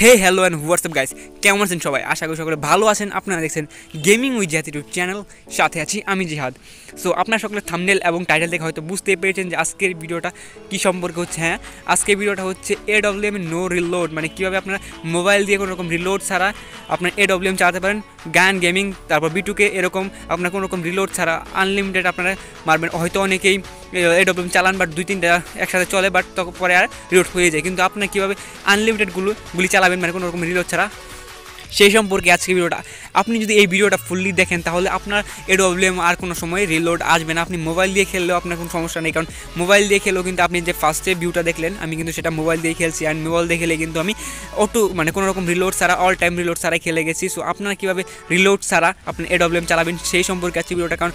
Hey hello and what's up guys কেমন আছেন সবাই? আশা করি সকলে ভালো আছেন। আপনারা দেখছেন gaming with Jihad YouTube channel সাথে আছি আমি জিহাদ। সো আপনার সকলে থামনেল এবং টাইটেল দেখে হয়তো বুঝতে পেরেছেন যে আজকের ভিডিওটা কি সম্পর্কে হচ্ছে হ্যাঁ? আজকের ভিডিওটা হচ্ছে A W M no reload মানে কীভাবে আপনারা মোবাইল দিয়ে কোনো রকম রিলোড ছাড়া আপনার এ ডব্লিউ এম চালাতে পারেন। গান, গেমিং, তারপর বিটুকে এরকম আপনার কোনো রকম রিলোড ছাড়া আনলিমিটেড আপনারা মারবেন। হয়তো অনেকেই, এ ডব্লিউ চালান বাট দুই, তিনটা একসাথে চলে বাট তখন পরে আর রিলোড হয়ে যায়। কিন্তু আপনার কীভাবে আনলিমিটেডগুলো গুলি চালাবেন মানে কোনো রকম রিলোড ছাড়া? সেই সম্পর্কে আজকে ভিডিওটা। আপনি যদি এই ভিডিওটা ফুললি দেখেন, তাহলে আপনার এডব্লিউএম আর কোনো সময় রিলোড আসবে না। আপনি মোবাইল দিয়ে খেললেও আপনার কোনো সমস্যা নেই। কারণ মোবাইল দিয়ে খেলেও কিন্তু আপনি যে ফার্স্টে ভিউটা দেখলেন, আমি কিন্তু সেটা মোবাইল দিয়ে খেলছি অ্যান্ড মোবাইল দিয়ে খেলে কিন্তু আমি অটো মানে কোনো রকম রিলোড ছাড়া অল টাইম রিলোড ছাড়াই খেলে গেছি। সো আপনারা কীভাবে রিলোড ছাড়া আপনি এডব্লিউএম চালাবেন সেই সম্পর্কে আজকে ভিডিওটা। কারণ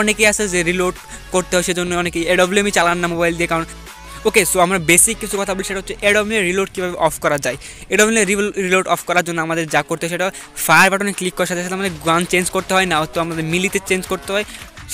অনেকেই আছে যে রিলোড করতে হয়, সেজন্য অনেকেই এডব্লিউএমই চালান না মোবাইল দিয়ে। কারণ ওকে সো আমরা বেসিক কিছু কথা বলি, সেটা হচ্ছে এডমিলে রিলোড কীভাবে অফ করা যায়। এডব্লিউ রিলোড অফ করার জন্য আমাদের যা করতে হয়, সেটা ফায়ার বাটনে ক্লিক করার সাথে সাথে আমাদের গান চেঞ্জ করতে হয়, না তো আমাদের মিলিতে চেঞ্জ করতে হয়।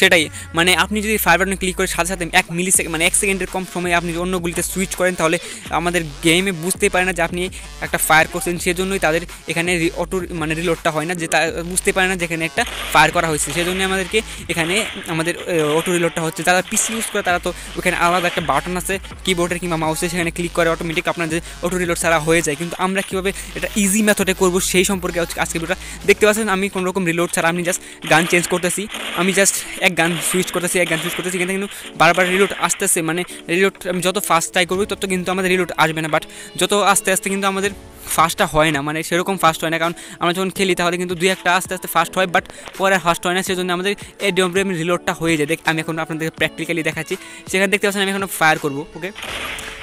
সেটাই। মানে আপনি যদি ফায়ার বাটনে ক্লিক করে সাথে সাথে এক মিলি সেকেন্ড মানে এক সেকেন্ডের কম সময়ে আপনি অন্য গুলিতে সুইচ করেন, তাহলে আমাদের গেমে বুঝতেই পারে না যে আপনি একটা ফায়ার করছেন। সেজন্যই তাদের এখানে অটো মানে রিলোডটা হয় না, যে বুঝতে পারে না যেখানে একটা ফায়ার করা হয়েছে। সেজন্য আমাদেরকে এখানে আমাদের অটো রিলোডটা হচ্ছে। যারা পিসি ইউজ করে, তারা তো ওখানে আলাদা একটা বাটন আছে কিবোর্ডের কিংবা মাউসে সেখানে ক্লিক করে অটোমেটিক আপনার যে অটো রিলোড ছাড়া হয়ে যায়। কিন্তু আমরা কীভাবে এটা ইজি মেথডে করব সেই সম্পর্কে আজকে ভিডিওটা দেখতে পাচ্ছেন। আমি কোনো রকম রিলোড ছাড়া আমি জাস্ট গান চেঞ্জ করতেছি। আমি জাস্ট এক গান সুইচ করতেছি, এক গান সুইচ করতেছি, কিন্তু কিন্তু বারবার রিলোড আসতেছে মানে রিলোড আমি যত ফার্স্ট ট্রাই করব, তত কিন্তু আমাদের রিলোড আসবে না বাট যত আস্তে আস্তে কিন্তু আমাদের ফার্স্টটা হয় না মানে সেরকম ফার্স্ট হয় না, কারণ আমরা যখন খেলি তাহলে কিন্তু দুই একটা আস্তে আস্তে ফার্স্ট হয় বাট পরে ফার্স্ট হয় না, সেজন্য আমাদের এই ডেমব্রেম রিলোডটা হয়ে যায়। দেখ, আমি এখন আপনাদেরকে প্র্যাকটিক্যালি দেখাচ্ছি। সেখানে দেখতে পাচ্ছেন আমি এখন ফায়ার করব ওকে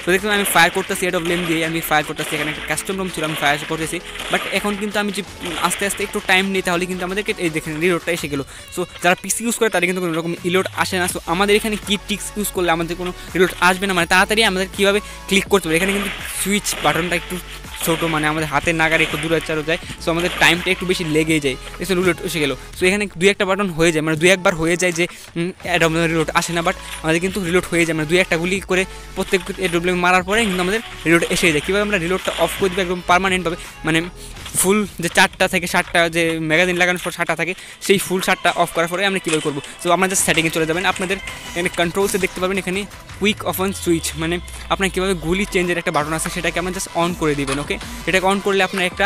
তো দেখুন, আমি ফায়ার করতেছি অফ লেন দিয়ে আমি ফায়ার করতেছি, এখানে একটা কাস্টম রুম ছিল, আমি ফায়ার করতেছি। বাট এখন কিন্তু আমি যে আস্তে আস্তে একটু টাইম নিই, তাহলে কিন্তু আমাদেরকে এই দেখেন রিলোডটা এসে গেলো। সো যারা পিসি ইউজ করে, তাদের কিন্তু কোনো রকম ইলোড আসে না। সো আমাদের এখানে কি টিক্স ইউজ করলে আমাদের কোনো রিলোড আসবে না? মানে তাড়াতাড়ি আমাদের কীভাবে ক্লিক করতে হবে? এখানে কিন্তু সুইচ বাটনটা একটু ছোটো মানে আমাদের হাতের নাগারে একটু দূরে চারো যায় সো আমাদের টাইমটা একটু বেশি লেগে যায়। এসে রুলেট এসে গেলো। সো এখানে দুই একটা বাটন হয়ে যায় মানে দুই একবার হয়ে যায় যে অ্যাডব্লিউ রিলোড আসে না বাট আমাদের কিন্তু রিলোড হয়ে যায়। মানে দুই একটা গুলি করে প্রত্যেক এডব্লিউ মারার পরে কিন্তু আমাদের রিলোড এসে যায়। কীভাবে আমরা রিলোডটা অফ করে দেবো একদম পারমানেন্টভাবে মানে ফুল যে চারটা থেকে ষাটটা যে ম্যাগাজিন লাগানোর পর ষাটটা থাকে, সেই ফুল ষাটটা অফ করার পরে আমরা কীভাবে করব? সো আপনার জাস্ট সেটিংয়ে চলে যাবেন। আপনাদের এখানে কন্ট্রোলসে দেখতে পাবেন এখানে কুইক অফ অন সুইচ মানে আপনার কীভাবে গুলি চেঞ্জের একটা বাটন আছে সেটাকে আপনার জাস্ট অন করে দিবেন ওকে এটাকে অন করলে আপনার একটা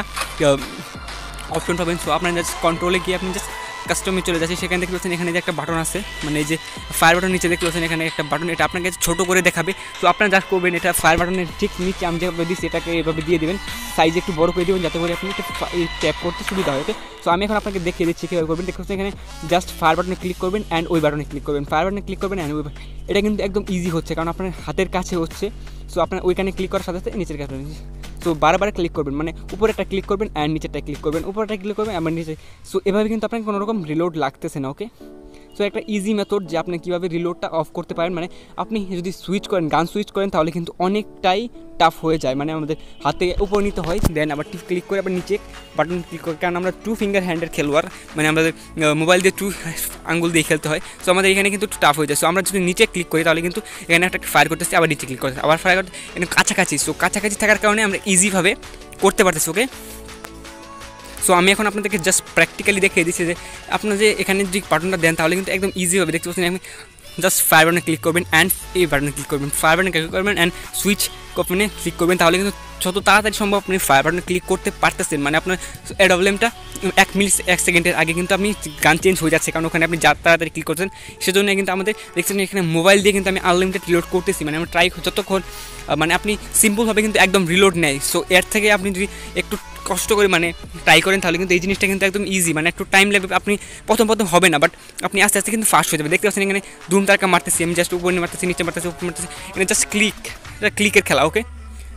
অপশন পাবেন। সো আপনার জাস্ট কন্ট্রোলে গিয়ে আপনি জাস্ট কাস্টমে চলে যাচ্ছি। সেখানে দেখতে পাচ্ছেন এখানে যে একটা বাটন আছে মানে এই যে ফায়ার বাটন নিচে দেখতে পাচ্ছেন এখানে একটা বাটন এটা আপনাকে ছোটো করে দেখাবে। তো আপনারা যা করবেন, এটা ফায়ার বাটনের ঠিক নিচে আমি যেভাবে দিচ্ছি, এটাকে এভাবে দিয়ে দেবেন। সাইজ একটু বড় করে দেবেন, যাতে করে আপনি একটু ট্যাপ করতে সুবিধা হয় ওকে সো আমি এখন আপনাকে দেখিয়ে দিচ্ছি কীভাবে করবেন। দেখতে পাচ্ছেন এখানে জাস্ট ফায়ার বাটনে ক্লিক করবেন অ্যান্ড ওই বাটনে ক্লিক করবেন। ফায়ার বাটনে ক্লিক করবেন অ্যান্ড ওই এটা কিন্তু একদম ইজি হচ্ছে, কারণ আপনার হাতের কাছে হচ্ছে। সো আপনার ওইখানে ক্লিক করার সাথে সাথে নিচের কাছে সো বারবার ক্লিক করবেন মানে উপরে একটা ক্লিক করবেন অ্যান্ড নিচেরটা ক্লিক করবেন উপরেটা ক্লিক করবেন অ্যান্ড নিচে। সো এভাবে কিন্তু আপনাকে কোনো রকম রিলোড লাগতেছে না ওকে সো একটা ইজি মেথড যে আপনি কীভাবে রিলোডটা অফ করতে পারেন মানে আপনি যদি সুইচ করেন, গান সুইচ করেন, তাহলে কিন্তু অনেকটাই টাফ হয়ে যায় মানে আমাদের হাতে উপর নিতে হয় দেন আবার টিপ ক্লিক করে আবার নিচে বাটন ক্লিক করে, কারণ আমরা টু ফিঙ্গার হ্যান্ডের খেলোয়ার মানে আমাদের মোবাইল দিয়ে টু আঙ্গুল দিয়ে খেলতে হয় সো আমাদের এখানে কিন্তু টাফ হয়ে যায় সো আমরা যদি নিচে ক্লিক করি, তাহলে কিন্তু এখানে একটা ফায়ার করতেছি, আবার নিচে ক্লিক করতে আবার ফায়ার করতে কাছাকাছি সো কাছাকাছি থাকার কারণে আমরা ইজিভাবে করতে পারতেছি ওকে সো আমি এখন আপনাদেরকে জাস্ট প্র্যাকটিক্যালি দেখিয়ে দিচ্ছি যে, আপনার যে এখানে যদি বাটনটা দেন, তাহলে কিন্তু একদম ইজিভাবে দেখতে পাচ্ছেন আমি জাস্ট ফায়ার বাটনে ক্লিক করবেন অ্যান্ড এই বাটনে ক্লিক করবেন। ফায়ার বাটনে ক্লিক করবেন অ্যান্ড সুইচ বাটনে ক্লিক করবেন। তাহলে কিন্তু যত তাড়াতাড়ি সম্ভব আপনি ফায়ার বাটনে ক্লিক করতে পারতেছেন। মানে আপনার এডব্লিউএমটা এক মিনিট এক সেকেন্ডের আগে কিন্তু আপনি গান চেঞ্জ হয়ে যাচ্ছে। কারণ ওখানে আপনি যা তাড়াতাড়ি ক্লিক করছেন সেজন্য কিন্তু আমাদের দেখছেন এখানে মোবাইল দিয়ে কিন্তু আমি আনলিমিটেড রিলোড করতেছি। মানে আমরা ট্রাই যতক্ষণ মানে আপনি সিম্পলভাবে কিন্তু একদম রিলোড নেয় সো এর থেকে আপনি যদি একটু কষ্ট করে মানে ট্রাই করেন, তাহলে কিন্তু এই জিনিসটা কিন্তু একদম ইজি মানে একটু টাইম লাগবে, আপনি প্রথম প্রথম হবে না বাট আপনি আস্তে আস্তে কিন্তু ফাস্ট হয়ে যাবে দেখতে পাচ্ছেন এখানে ধুম তারকা মারতেছি, আমি জাস্ট উপরে মারতেছি, নিচে মারতেছি, উপরে মারতেছি, এখানে জাস্ট ক্লিক এটা ক্লিকের খেলা ওকে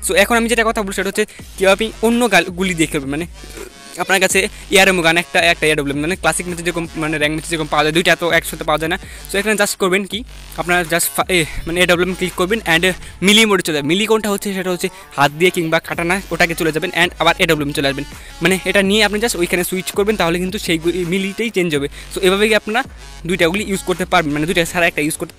সো এখন আমি যেটা কথা বলছি, সেটা হচ্ছে কীভাবে আপনি অন্য গুলি দিয়ে খেলবেন মানে আপনার কাছে ইয়ারএমও গান, একটা একটা ইয়ারডব্লিউ মানে ক্লাসিক ম্যাচে যেরকম মানে র্যাঙ্ক ম্যাচে যেরকম পাওয়া যায়, দুইটা তো একসাথে পাওয়া যায় না। সো এখানে জাস্ট করবেন কি? আপনারা জাস্ট মানে এডব্লিউ ক্লিক করবেন অ্যান্ড মিলি মোডে চলে যাবেন। মিলি কোনটা হচ্ছে? সেটা হচ্ছে হাত দিয়ে কিংবা কাটানা, ওটাকে চলে যাবেন অ্যান্ড আবার এডব্লিউ চলে আসবেন। মানে এটা নিয়ে আপনি জাস্ট ওইখানে সুইচ করবেন, তাহলে কিন্তু সেই মিলিটাই চেঞ্জ হবে। সো এভাবে কি আপনারা দুইটাগুলি ইউজ করতে পারবেন? মানে দুইটা সারা একটা ইউজ করতে